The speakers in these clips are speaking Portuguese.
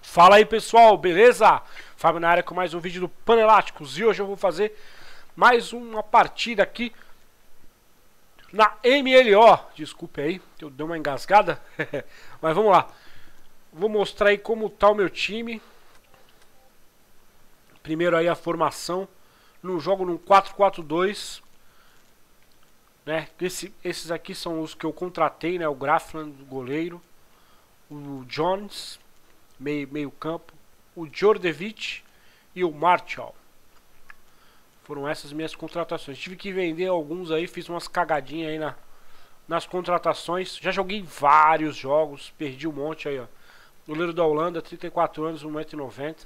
Fala aí pessoal, beleza? Fábio na área com mais um vídeo do Panelásticos e hoje eu vou fazer mais uma partida aqui na MLO. Desculpe aí, eu dei uma engasgada, mas vamos lá. Vou mostrar aí como tá o meu time. Primeiro aí a formação. No jogo num 4-4-2. Né? Esse, esses aqui são os que eu contratei, né? O Grafland, goleiro. O Jones, meio, meio campo, o Jordevic e o Marshall. Foram essas minhas contratações. Tive que vender alguns aí, fiz umas cagadinhas aí na, nas contratações. Já joguei vários jogos, perdi um monte aí, ó. Goleiro da Holanda, 34 anos, 1,90m.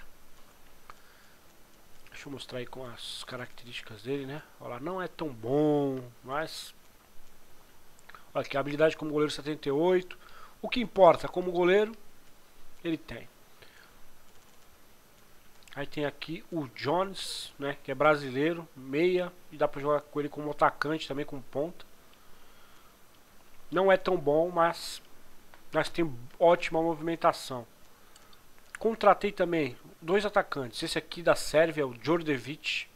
Deixa eu mostrar aí com as características dele, né? Olha lá, não é tão bom, mas... Olha aqui, habilidade como goleiro 78. O que importa, como goleiro, ele tem. Aí tem aqui o Jones, né, que é brasileiro, meia, e dá para jogar com ele como atacante também, com ponta. Não é tão bom, mas, mas tem ótima movimentação. Contratei também dois atacantes. Esse aqui da Sérvia, o Jordevic.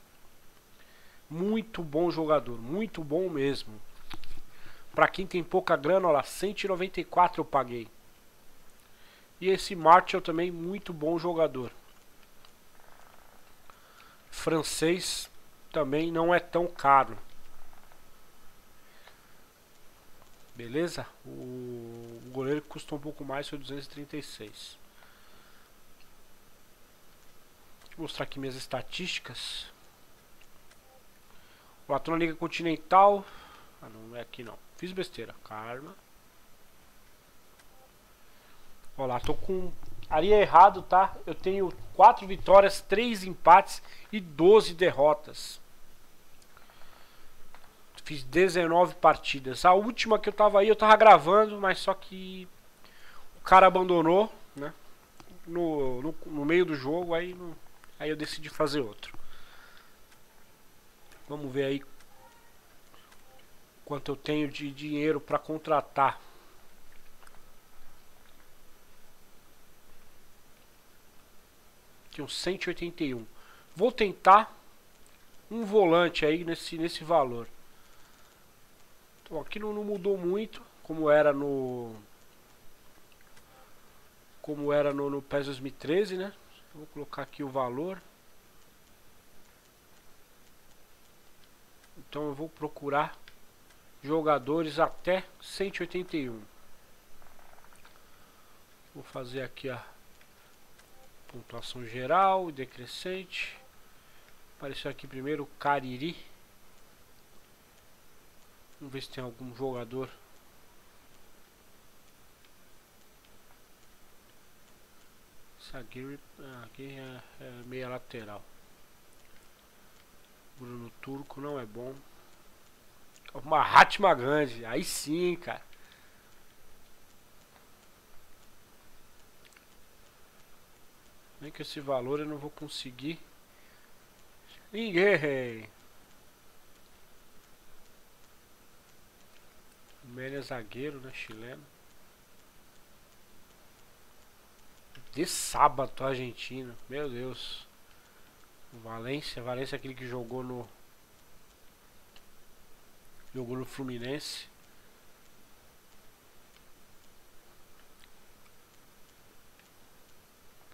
Muito bom jogador, muito bom mesmo. Para quem tem pouca grana, olha lá, 194 eu paguei. E esse Martial também, muito bom jogador. Francês também não é tão caro. Beleza? O goleiro custou um pouco mais, foi 236. Mostrar aqui minhas estatísticas. O na Liga Continental. Ah, não é aqui não. Fiz besteira. Karma. Olha lá, tô com. Ali é errado, tá? Eu tenho 4 vitórias, 3 empates e 12 derrotas. Fiz 19 partidas. A última que eu tava aí, eu tava gravando, mas só que o cara abandonou, né? No, no, no meio do jogo, aí, no, aí eu decidi fazer outro. Vamos ver aí quanto eu tenho de dinheiro para contratar. Um 181. Vou tentar um volante aí nesse, nesse valor. Então aqui não, não mudou muito, como era no como era no, no PES 2013, né? Vou colocar aqui o valor. Então eu vou procurar jogadores até 181. Vou fazer aqui a pontuação geral, decrescente. Apareceu aqui primeiro o Cariri. Vamos ver se tem algum jogador. Ah, aqui é, é meia lateral. Bruno Turco não é bom. Uma Hatma grande, aí sim, cara. Nem que esse valor eu não vou conseguir. Ninguém. É zagueiro, né? Chileno. De sábado, argentino. Meu Deus. Valência. Valência é aquele que jogou no. Jogou no Fluminense.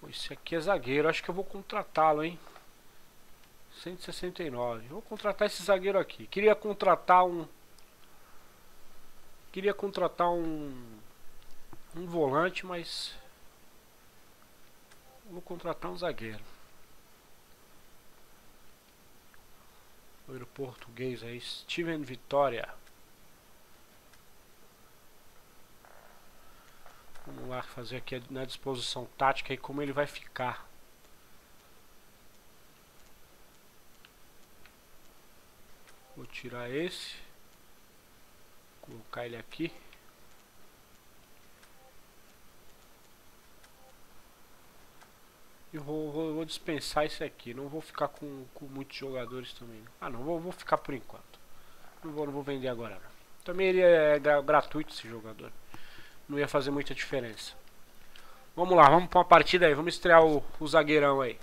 Pô, esse aqui é zagueiro. Acho que eu vou contratá-lo, hein? 169. Vou contratar esse zagueiro aqui. Queria contratar um... Queria contratar um... Um volante, mas... Vou contratar um zagueiro. O português aí, Steven Vitória. Vamos lá fazer aqui na disposição tática e como ele vai ficar. Vou tirar esse. Colocar ele aqui. E vou, vou, vou, dispensar esse aqui. Não vou ficar com, com muitos jogadores também. Ah não, vou, vou ficar por enquanto. Não vou, não vou vender agora não. Também ele é gra gratuito esse jogador. Não ia fazer muita diferença. Vamos lá, vamos pra uma partida aí. Vamos estrear o, o zagueirão aí.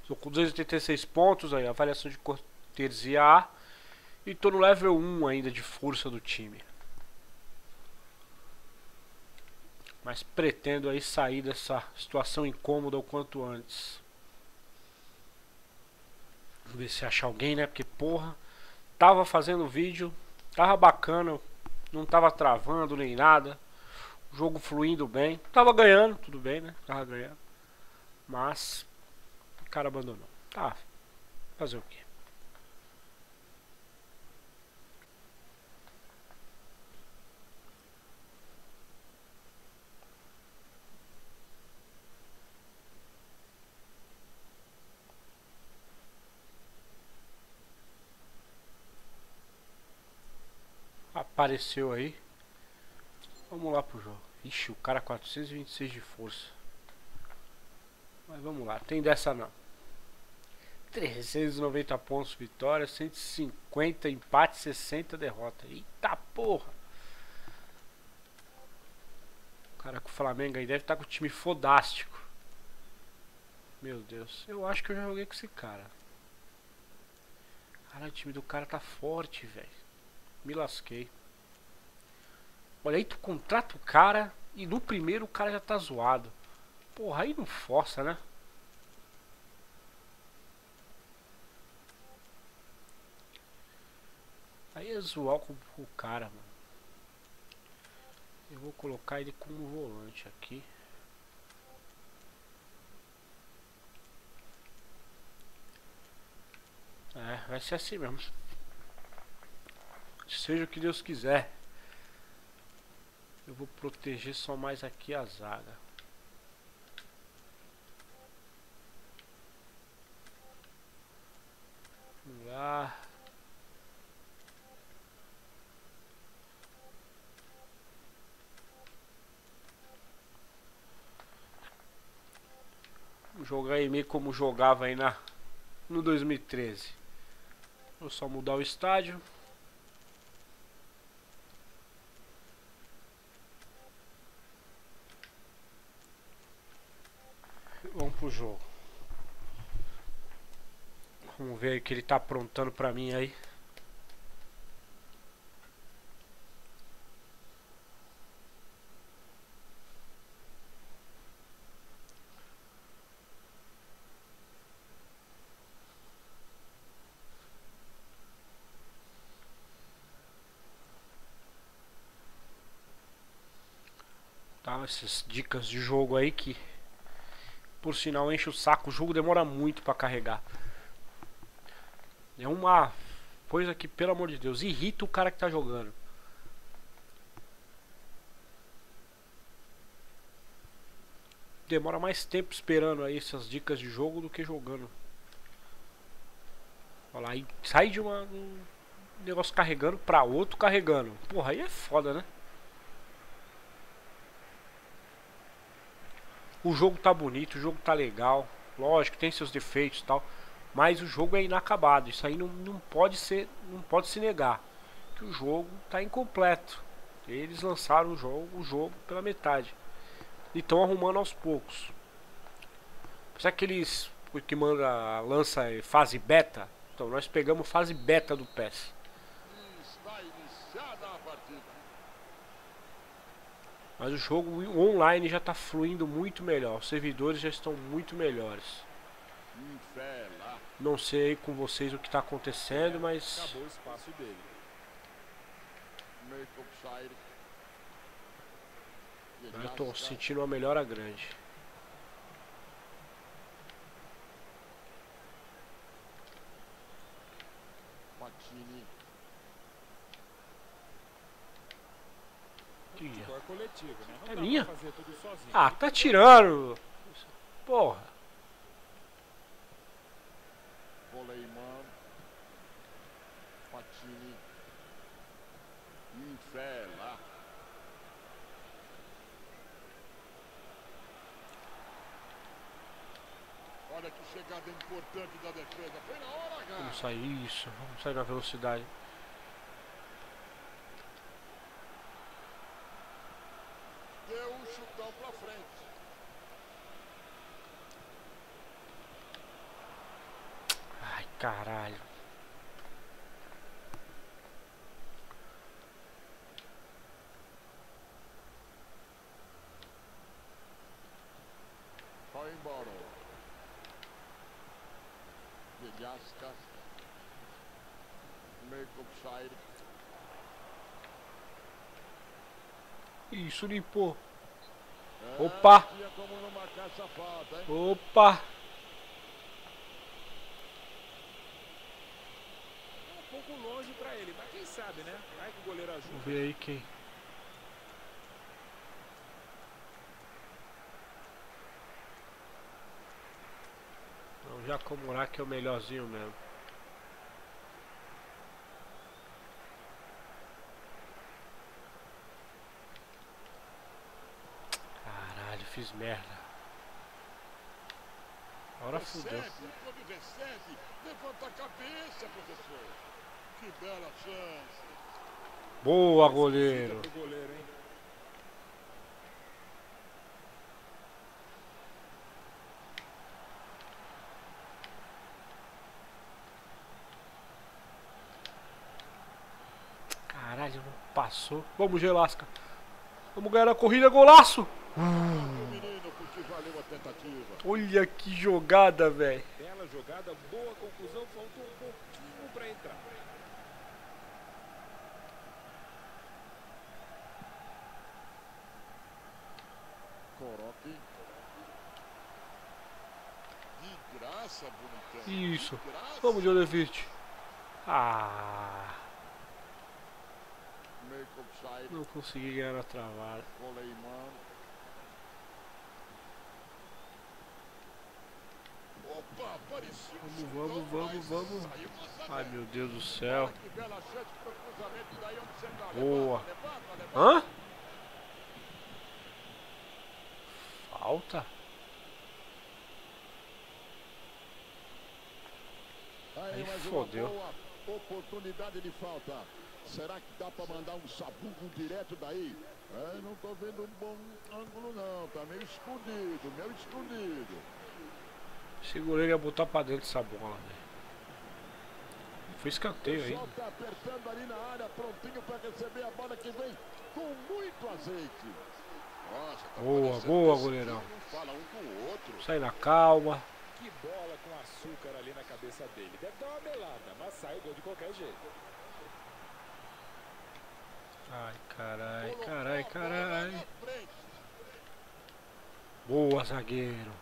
Estou com 286 pontos aí, avaliação de cortesia A. E tô no level 1 ainda de força do time. Mas pretendo aí sair dessa situação incômoda o quanto antes. Vamos ver se achar alguém, né? Porque, porra, tava fazendo vídeo, tava bacana, não tava travando nem nada. O jogo fluindo bem. Tava ganhando, tudo bem, né? Tava ganhando. Mas, o cara abandonou. Tá, fazer o quê? Apareceu aí. Vamos lá pro jogo. Ixi, o cara 426 de força. Mas vamos lá, tem dessa não. 390 pontos vitória, 150 empate, 60 derrota. Eita porra! O cara com o Flamengo aí deve estar tá com o time fodástico. Meu Deus, eu acho que eu já joguei com esse cara. Cara, o time do cara tá forte, velho. Me lasquei. Olha aí, tu contrata o cara e no primeiro o cara já tá zoado. Porra, aí não força, né? Aí é zoar com o cara, mano. Eu vou colocar ele como volante aqui. É, vai ser assim mesmo. Seja o que Deus quiser. Eu vou proteger só mais aqui a zaga. Vamos lá. Jogar aí meio como jogava aí na no 2013. Vou só mudar o estádio. Vamos pro jogo. Vamos ver o que ele tá aprontando pra mim aí. Tá, essas dicas de jogo aí que por sinal, enche o saco. O jogo demora muito para carregar. É uma coisa que, pelo amor de Deus, irrita o cara que tá jogando. Demora mais tempo esperando aí essas dicas de jogo do que jogando. Olha lá, sai de uma, um negócio carregando pra outro carregando. Porra, aí é foda, né? O jogo tá bonito, o jogo tá legal. Lógico, tem seus defeitos e tal. Mas o jogo é inacabado. Isso aí não, não pode ser. Não pode se negar. Que o jogo tá incompleto. Eles lançaram o jogo, o jogo pela metade. E estão arrumando aos poucos. Será que eles que manda lança fase beta? Então nós pegamos fase beta do PES. Mas o jogo online já está fluindo muito melhor. Os servidores já estão muito melhores. Não sei com vocês o que está acontecendo, mas. Eu estou sentindo uma melhora grande. Futebol é coletivo, né? Não é minha? Ah, tá tirando. Porra. Voleimão. Patini. Infela. Olha que chegada importante da defesa. Foi na hora, cara. Vamos sair isso. Vamos sair na velocidade. Deu um chutão pra frente. Ai, caralho. Vai embora. Meio offside. Isso, limpou. É, Opa! Tinha como não marcar essa falta? Opa! É um pouco longe pra ele, mas quem sabe, né? Vai que o goleiro ajuda. Vamos ver aí quem. Não, Jacomurá que é o melhorzinho mesmo. Caralho, fiz merda. Agora fudeu. Levanta a cabeça, professor. Que bela chance. Boa, goleiro. pro goleiro, hein? Caralho, não passou. Vamos, Gelasca. Vamos ganhar a corrida, golaço! O menino, porque valeu a tentativa. Olha que jogada, velho. Bela jogada, boa conclusão, faltou um pouquinho pra entrar. Coroque. De graça, bonitão. Isso. Vamos, Jodevich. Ah. Não consegui ganhar na travada. Vamos, vamos, vamos, vamos. Ai, meu Deus do céu. Boa. Hã? Falta? Aí, fodeu. oportunidade de falta. Será que dá pra mandar um sabugo direto daí? É, não tô vendo um bom ângulo não, tá meio escondido, meio escondido. Esse goleiro ia botar pra dentro essa bola, velho. Foi O escanteio pessoal ainda. tá apertando ali na área, prontinho pra receber a bola que vem com muito azeite. Nossa, tá Boa, boa, goleirão. um com o outro. Sai na calma. Que bola com açúcar ali na cabeça dele. Deve dar uma melada, mas sai o gol de qualquer jeito. Ai, carai, carai, carai. Boa, zagueiro.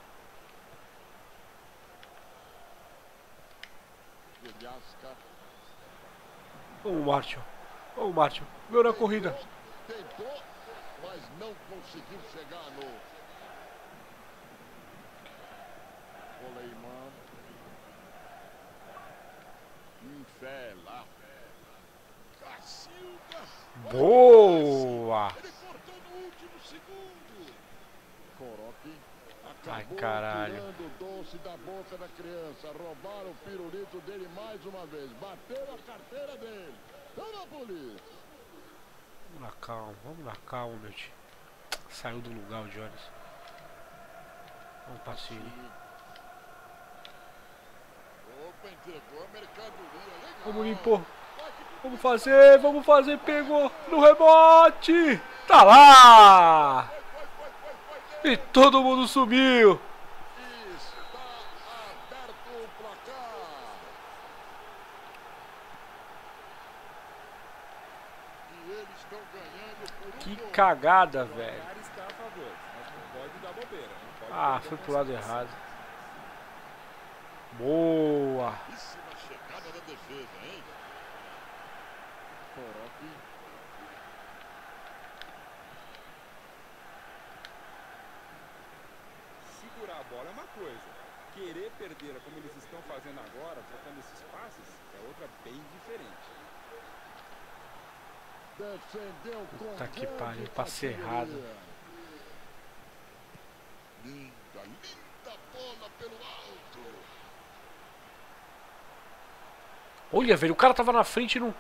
Vilhasca. Vamos, Márcio. Vamos, Márcio. Meu na corrida. Tentou, mas não conseguiu chegar no. Coleimão. Infela. Boa! Ele cortou no último segundo. Coroque. Ai, Acabou caralho. tirando o doce da boca da criança. Roubaram o pirulito dele mais uma vez. Bateram a carteira dele. Toma a polícia. Vamos na calma, vamos na calma, meu tio. Saiu do lugar o Jones. Vamos cima. Opa, entregou a mercadoria. Vamos limpou. Vamos fazer, vamos fazer. Pegou no rebote. Tá lá. E todo mundo sumiu. Que cagada, velho. Ah, foi pro lado errado. Boa. Belíssima chegada da defesa, hein? Coroque. Segurar a bola é uma coisa. Querer perder como eles estão fazendo agora, trocando esses passes, é outra bem diferente. Defendeu com Puta que pariu, passe errado. Linda, linda bola pelo alto. Olha, velho, o cara tava na frente e não.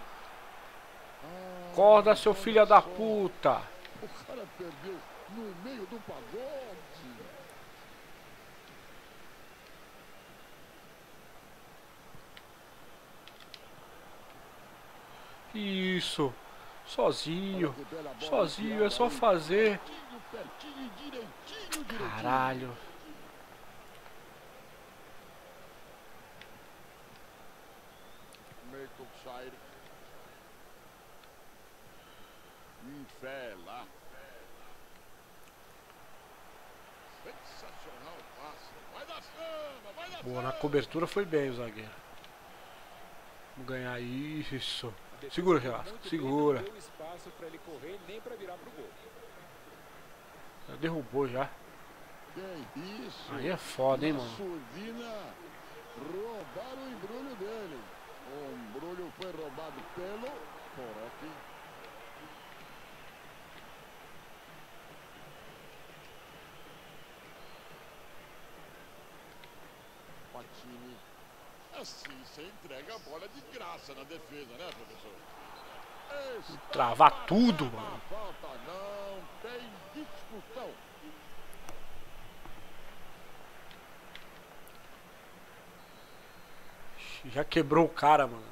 Acorda, seu filho da puta. O cara perdeu no meio do pagode. Isso. Sozinho. Sozinho, é só fazer. Pertinho, pertinho, Makelshire. Infela. Sensacional o passe. Vai dar fama, vai dar Boa, na fama. cobertura foi bem o zagueiro. Vamos ganhar isso. Segura, Renato, segura. Não deu espaço para ele correr nem para virar pro gol. Já derrubou já. Que isso? Aí é foda, hein, mano. Surdina roubaram o embrulho dele. O embrulho foi roubado pelo Coroque. Patini. Assim você entrega a bola de graça na defesa, né, professor? Travar tudo, mano. Falta não tem discussão. Já quebrou o cara, mano.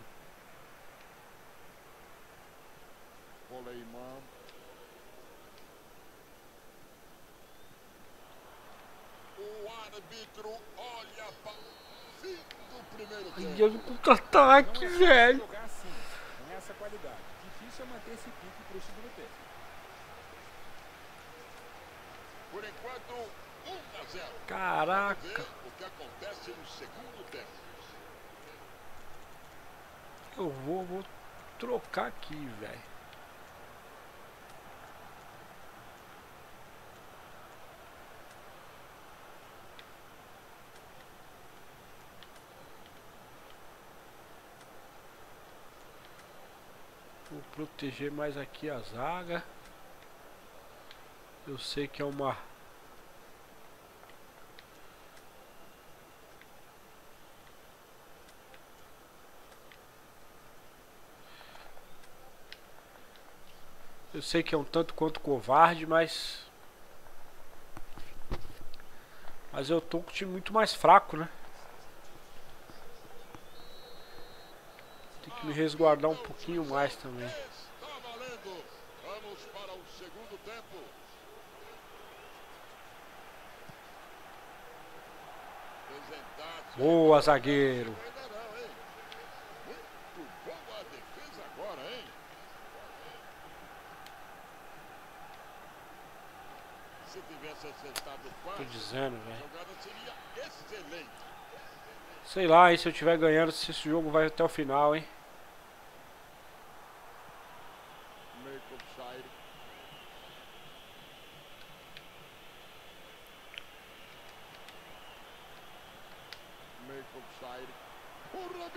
Coleimão. O árbitro olha para o fim do primeiro Ai, tempo. Deus, o contra-ataque, Não é velho. jogar assim, com essa qualidade. Difícil é manter esse pique pro segundo tempo. Por enquanto, 1 a 0. Ver Caraca. o que acontece no segundo tempo. Eu vou, vou trocar aqui, velho. Vou proteger mais aqui a zaga. Eu sei que é uma Eu sei que é um tanto quanto covarde, mas. Mas eu tô com o time muito mais fraco, né? Tem que me resguardar um pouquinho mais também. Boa, zagueiro. Tô dizendo, velho. Sei lá, hein, se eu tiver ganhando, se esse jogo vai até o final, hein?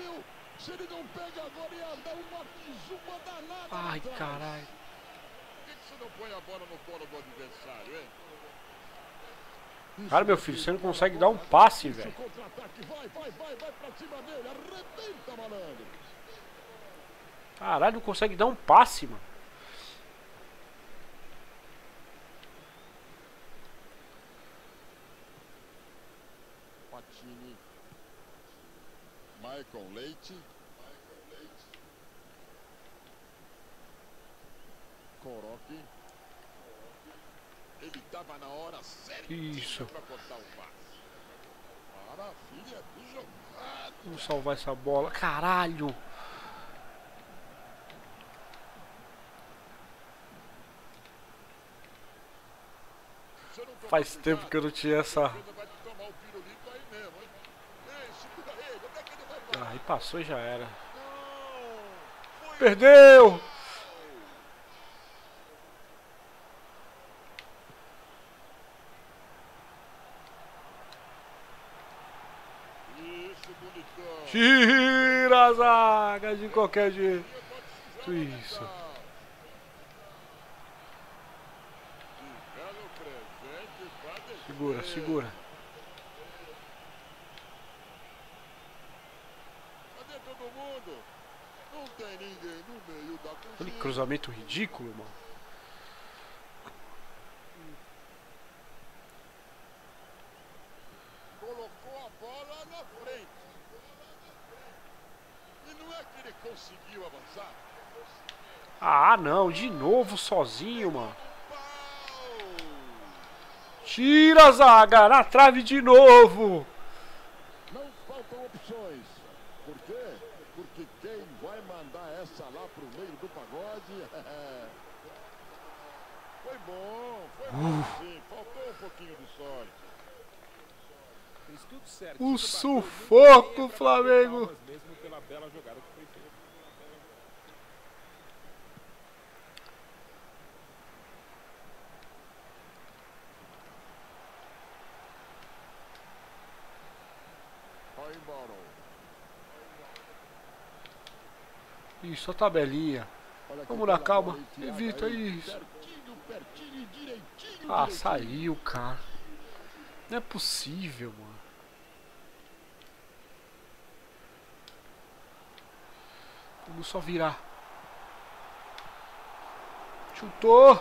Meu! Se ele não pega agora, ia dar uma pisuma danada. Ai, caralho. Por que, que você não põe a bola no colo do adversário, hein? Cara, meu filho, você não consegue dar um passe, velho. contra-ataque, vai, vai, vai, vai pra cima dele, arrebenta, malandro. Caralho, não consegue dar um passe, mano. Patini. Michael Leite. Coroque. Ele estava na hora certa Isso. para cortar o passe. Maravilha de jogada. Vamos salvar essa bola. Caralho. Faz tempo que eu não tinha essa. a defesa vai tomar o pirulito aí mesmo, hein? Ei, segura ele. Onde é que ele vai parar? Aí passou e já era. Perdeu! Tira a zaga de qualquer jeito. Isso. Segura, segura. Não tem ninguém no meio da Olha que cruzamento ridículo, mano. Colocou a bola na frente. E não é que ele conseguiu avançar. Ah, não. De novo sozinho, mano. Tira a zaga. Na trave de novo. Não faltam opções. Por quê? Porque quem mandar essa lá pro meio do pagode Foi bom, foi bom sim. Faltou um pouquinho de sorte. Fez tudo certo. O sufoco, é Flamengo. bater palmas Mesmo pela bela jogada que foi feita. Vai embora. Isso, a tabelinha. Vamos na calma. Evita isso. Ah, saiu, cara. Não é possível, mano. Vamos só virar. Chutou.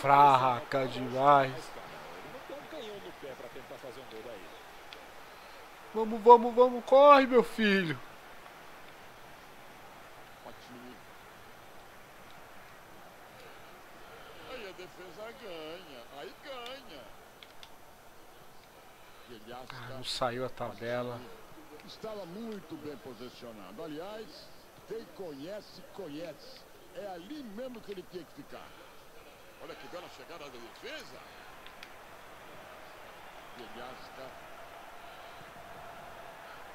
Fraca demais. Vamos, vamos, vamos. Corre, meu filho. Patini. Aí a defesa ganha. Aí ganha. Vilhasca. Ah, não saiu a tabela. Estava muito bem posicionado. Aliás, quem conhece, conhece. É ali mesmo que ele tinha que ficar. Olha que bela chegada da defesa. Vilhasca.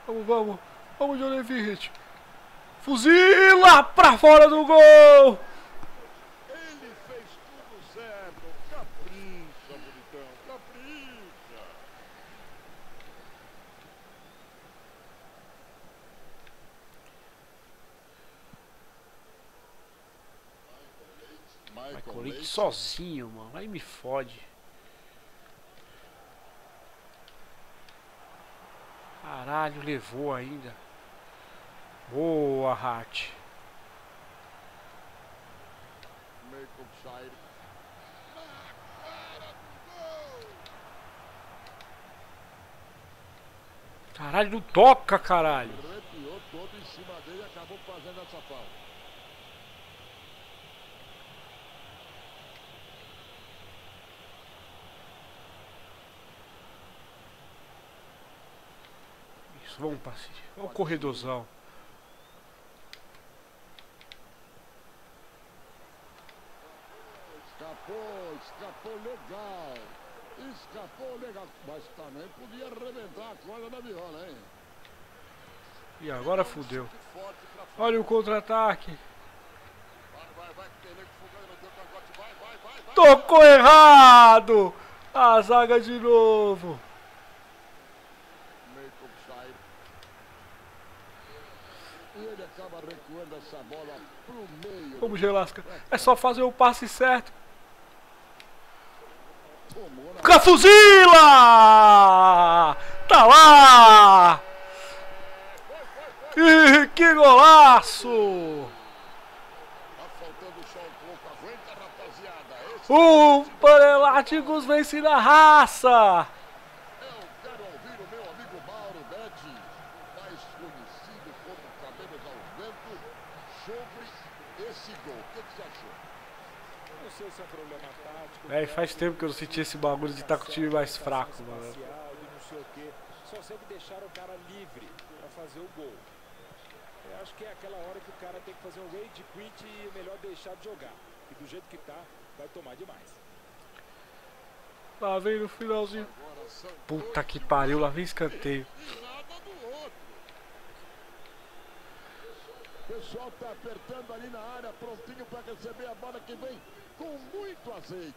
Vamos, vamos. Vamos, Johnny. Fuzila pra fora do gol. Ele fez tudo certo. Capricha, bonitão. Capricha. Michael Michael Leite Leite. Sozinho, mano. Aí me fode. Caralho, levou ainda. Boa, Hart. Caralho, não toca, caralho. Arrepiou todo em cima dele e acabou fazendo essa falta. Vamos, parceiro. Olha o corredorzão. Escapou, escapou legal. Escapou legal. Mas também podia arrebentar a corda da viola, hein? E agora fudeu. Olha o contra-ataque. Tocou errado. A zaga de novo. Makelshire. E ele acaba Vamos, Gelasca. É só fazer o passe certo. Cafuzila! Tá lá! Ih, que golaço! Tá O Paneláticos vence na raça! Eu quero ouvir o meu amigo Mauro Betti, mais conhecido como Cabelos ao Vento, sobre esse gol. O que, que você achou? Não sei se é um problema tático. É, faz tempo que eu não senti esse bagulho de estar com o time mais fraco, mano. o quê. Só sempre deixaram o cara livre fazer o gol. Eu acho que é aquela hora que o cara tem que fazer um rage quit e é melhor deixar de jogar. E do jeito que tá, vai tomar demais. Lá vem no finalzinho. Puta que pariu, lá vem escanteio. O pessoal tá apertando ali na área, prontinho para receber a bola que vem com muito azeite.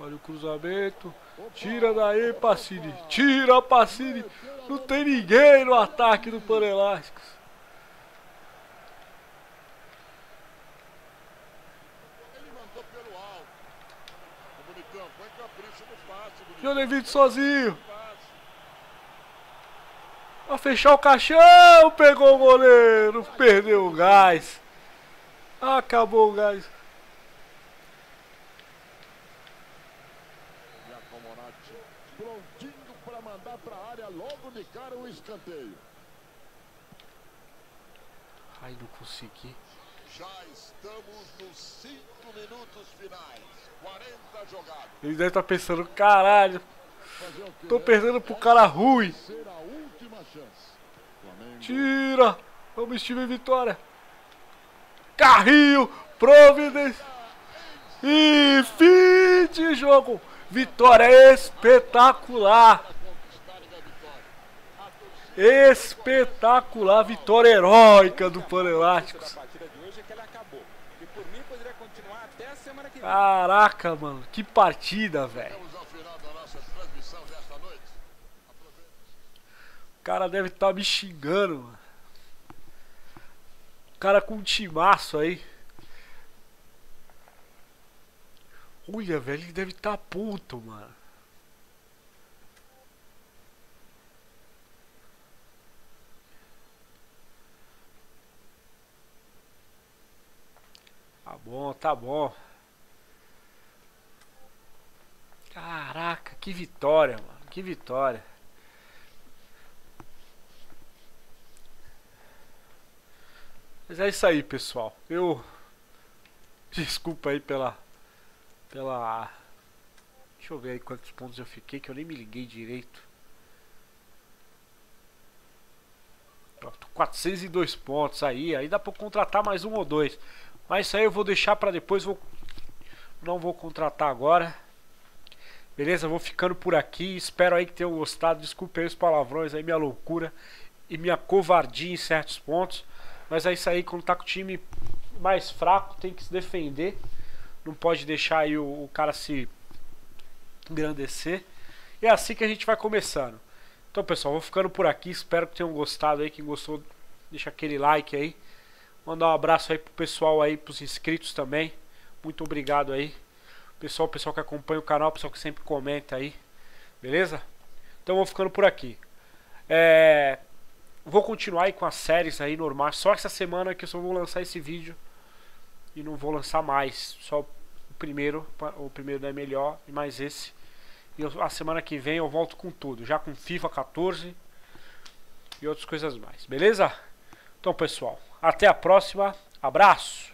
Olha o cruzamento. Tira daí, opa. Pacini. Tira, Pacini. Não tem ninguém no ataque do Panelásticos. Jonevito sozinho. Pra fechar o caixão, pegou o goleiro, perdeu o gás. Acabou o gás. Prontinho para mandar para a área logo de cara um escanteio. Ai, não consegui. Já estamos nos 5 minutos finais. 40 jogados. Ele deve estar pensando, caralho, o tô perdendo pro cara ruim. Tira! Vamos, Steven Vitória. Carrinho, Providence. E fim de jogo. Vitória espetacular. Espetacular. Vitória heróica do vem. Caraca, mano. Que partida, velho. O cara deve estar me xingando, mano. Cara com um timaço aí. Olha, velho, ele deve estar puto, mano. Tá bom, tá bom. Caraca, que vitória, mano. Que vitória. Mas é isso aí, pessoal. Eu desculpa aí pela pela Deixa eu ver aí quantos pontos eu fiquei que eu nem me liguei direito. Tô 402 pontos aí, aí dá pra contratar mais um ou dois. Mas isso aí eu vou deixar pra depois, vou não vou contratar agora. Beleza? Vou ficando por aqui. Espero aí que tenham gostado. Desculpe aí os palavrões aí, minha loucura e minha covardia em certos pontos. Mas é isso aí, quando tá com o time mais fraco, tem que se defender. Não pode deixar aí o, o cara se engrandecer. E é assim que a gente vai começando. Então, pessoal, vou ficando por aqui. Espero que tenham gostado aí. Quem gostou, deixa aquele like aí. Mandar um abraço aí pro pessoal aí, pros inscritos também. Muito obrigado aí. Pessoal, pessoal que acompanha o canal, pessoal que sempre comenta aí. Beleza? Então vou ficando por aqui. É, vou continuar aí com as séries aí normais. Só essa semana que eu só vou lançar esse vídeo e não vou lançar mais. Só o primeiro, o primeiro é melhor e mais esse. E eu- a semana que vem eu volto com tudo, já com FIFA 14 e outras coisas mais. Beleza? Então, pessoal, até a próxima. Abraço.